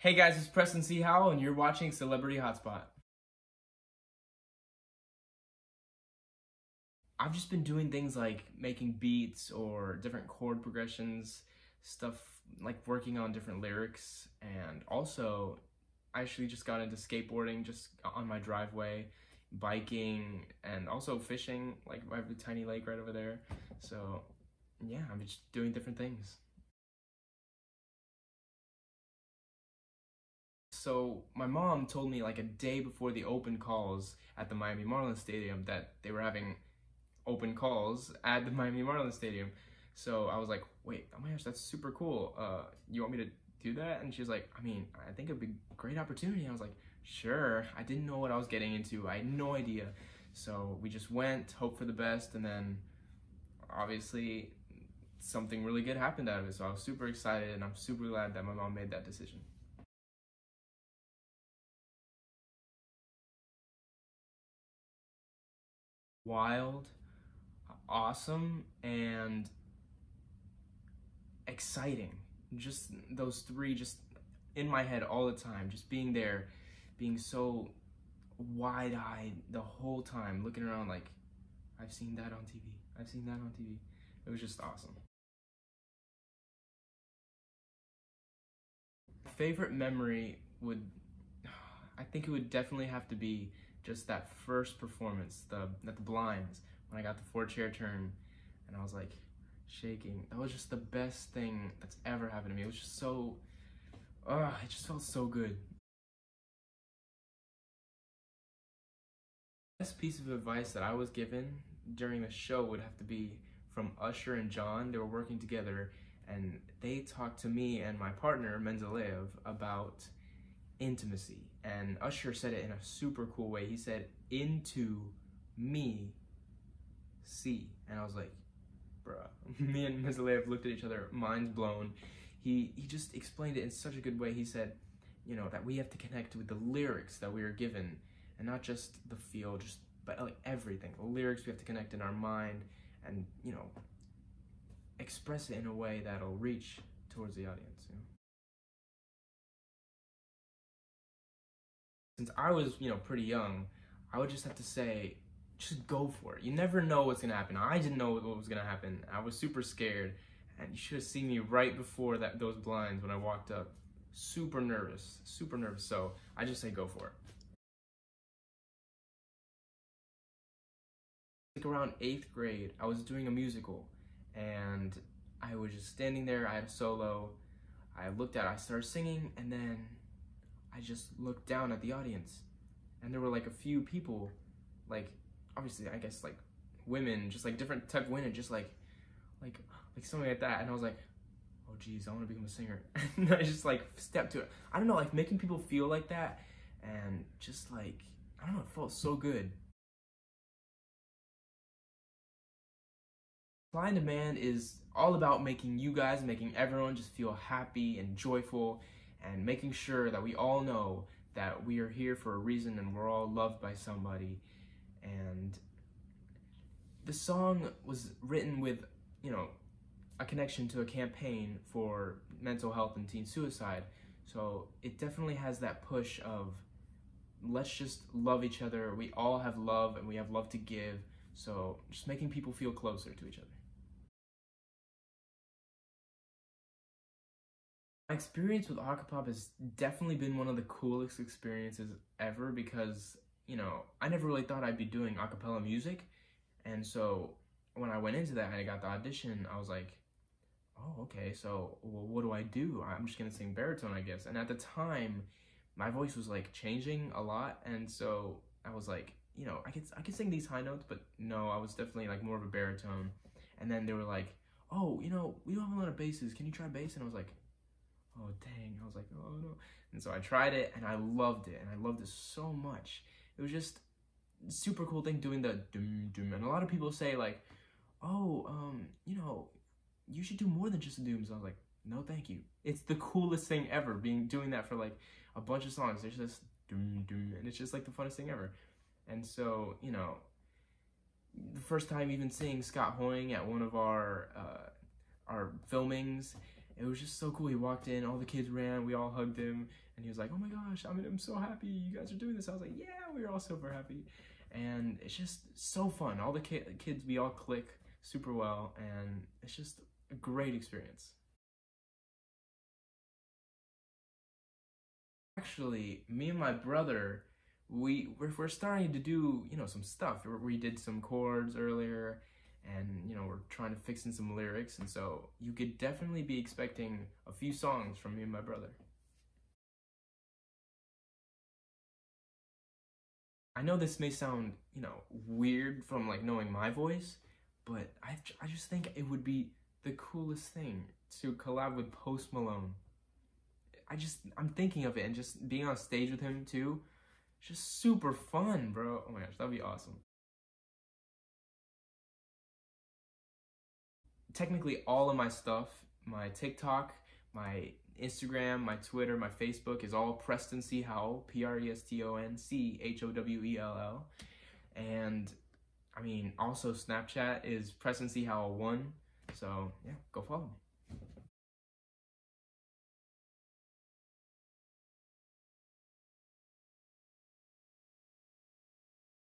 Hey guys, it's Preston C. Howell, and you're watching Celebrity HauteSpot. I've just been doing things like making beats or different chord progressions, stuff like working on different lyrics, and also I actually just got into skateboarding just on my driveway, biking, and also fishing. Like I have a tiny lake right over there. So yeah, I'm just doing different things. So my mom told me like a day before the open calls at the Miami Marlins Stadium that they were having open calls at the Miami Marlins Stadium. So I was like, wait, oh my gosh, that's super cool. Uh, you want me to do that? And she was like, I mean, I think it'd be a great opportunity. I was like, sure. I didn't know what I was getting into. I had no idea. So we just went, hope for the best, and then obviously something really good happened out of it. So I was super excited and I'm super glad that my mom made that decision. Wild, awesome, and exciting. Just those three just in my head all the time, just being there, being so wide-eyed the whole time, looking around like, I've seen that on TV. I've seen that on TV. It was just awesome. Favorite memory would, I think it would definitely have to be just that first performance, the at the blinds, when I got the four chair turn and I was like shaking. That was just the best thing that's ever happened to me. It was just so, uh, it just felt so good. Best piece of advice that I was given during the show would have to be from Usher and John. They were working together and they talked to me and my partner, Mendeleev, about intimacy. And Usher said it in a super cool way. He said, into me, see. And I was like, bruh. me and Mendeleev looked at each other, minds blown. He, he just explained it in such a good way. He said, you know, that we have to connect with the lyrics that we are given and not just the feel, just but like everything. The lyrics we have to connect in our mind and, you know, express it in a way that'll reach towards the audience. You know? Since I was, you know, pretty young, I would just have to say, just go for it. You never know what's gonna happen. I didn't know what was gonna happen. I was super scared, and you should have seen me right before that those blinds when I walked up. Super nervous, super nervous. So I just say go for it. Like around eighth grade, I was doing a musical and I was just standing there. I had a solo. I looked at, I started singing, and then I just looked down at the audience, and there were like a few people, like obviously I guess like women, just like different type of women, just like like like something like that, and I was like, oh geez, I want to become a singer, and I just like stepped to it. I don't know, like making people feel like that, and just like I don't know, it felt so good. And Demand is all about making you guys, making everyone just feel happy and joyful and making sure that we all know that we are here for a reason and we're all loved by somebody. And the song was written with, you know, a connection to a campaign for mental health and teen suicide. So it definitely has that push of let's just love each other. We all have love and we have love to give. So just making people feel closer to each other. My experience with Acapop has definitely been one of the coolest experiences ever because, you know, I never really thought I'd be doing acapella music. And so when I went into that and I got the audition, I was like, oh, okay, so well, what do I do? I'm just gonna sing baritone, I guess. And at the time, my voice was like changing a lot. And so I was like, you know, I could, I could sing these high notes, but no, I was definitely like more of a baritone. And then they were like, oh, you know, we don't have a lot of basses. Can you try bass? And I was like, oh dang. I was like oh no. And so i tried it and i loved it and i loved it so much. It was just super cool thing doing the doom doom and a lot of people say like oh um you know you should do more than just dooms. I was like no thank you. It's the coolest thing ever being doing that for like a bunch of songs. There's just doom doom and it's just like the funnest thing ever. And so you know the first time even seeing scott hoying at one of our uh our filmings it was just so cool. He walked in, all the kids ran, we all hugged him, and he was like, "Oh my gosh, I mean, I'm so happy you guys are doing this." I was like, "Yeah, we are all super happy," and it's just so fun. All the ki- kids, we all click super well, and it's just a great experience. Actually, me and my brother, we we're, we're starting to do you know some stuff. We did some chords earlier, and you know we're trying to fix in some lyrics, and so you could definitely be expecting a few songs from me and my brother. I know this may sound, you know, weird from like knowing my voice, but I, I just think it would be the coolest thing to collab with Post Malone. I just, I'm thinking of it and just being on stage with him too. Just super fun, bro. Oh my gosh, that'd be awesome. Technically, all of my stuff, my TikTok, my Instagram, my Twitter, my Facebook is all Preston C. Howell, P R E S T O N C H O W E L L. And I mean, also Snapchat is Preston C. Howell 1. So yeah, go follow me.